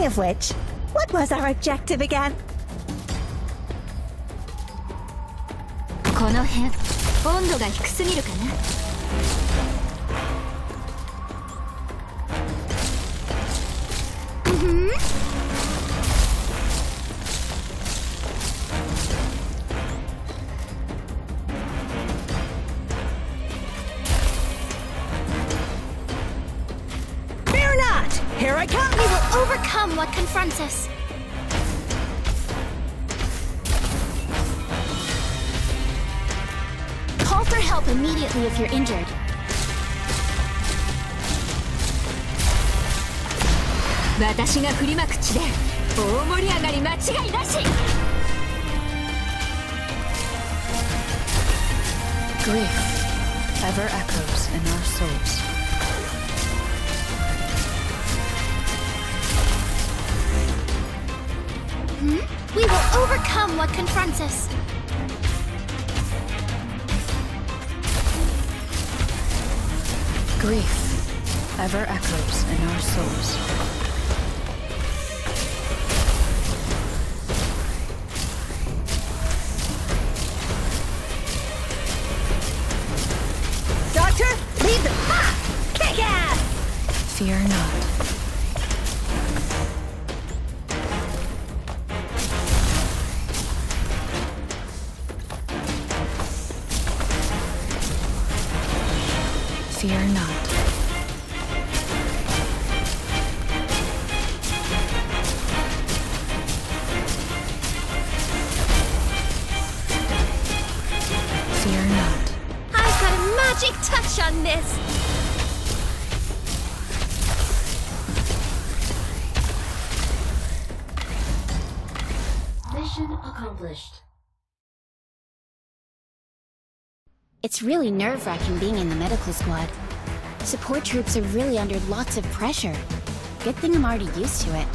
Speaking of which, what was our objective again? この辺温度が低すぎるかな Fear Here I come! We will overcome what confronts us. Call for help immediately if you're injured. Grief ever echoes in our souls. Overcome what confronts us. Grief ever echoes in our souls. Doctor, leave the pack! Kick ass! Fear not. Fear not. Fear not. I've got a magic touch on this. Mission accomplished. It's really nerve wracking being in the medical squad. Support troops are really under lots of pressure. Good thing I'm already used to it.